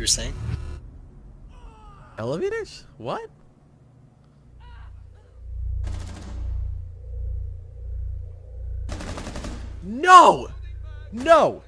You were saying? Elevators? What? No! No!